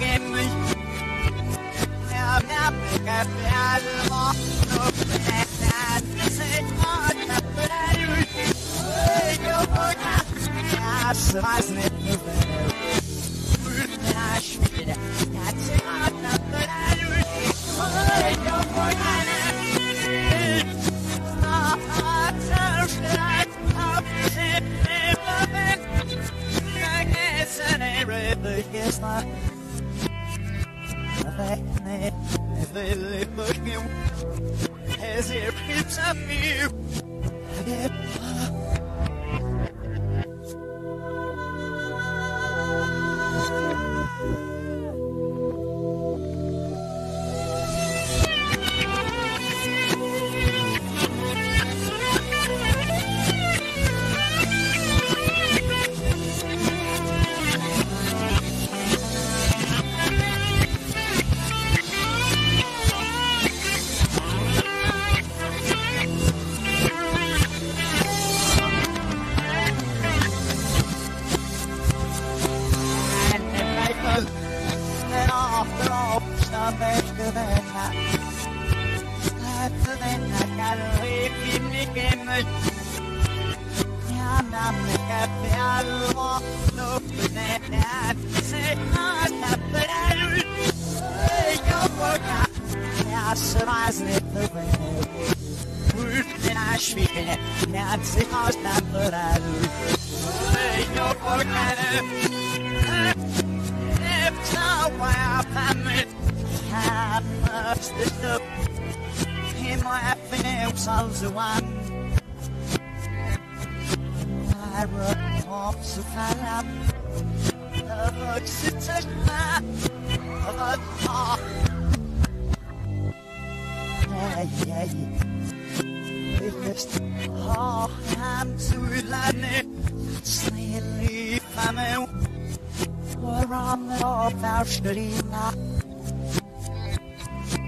Gemme Ja, ja, jeg du Jo, ja, Yes, I. As up you. All some better than that. Better than that, gotta live kan støtte Himmel er findes altså one I run off so far up the sitters of a talk. Yeah, yeah, Just oh, I'm too. Slowly, I'm out. We're on the our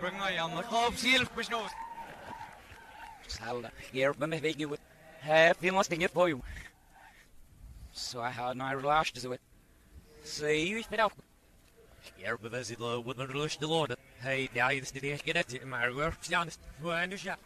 Bring I aan de hoop ziel besnoot. Salda, hier ben ik weet niet Heb je must get for you. So I had no relax to it. See you spit out. Hier ben ik zit wat een rust de lorde. Hey, je is niet echt get maar we're honest. Hoe en dus ja.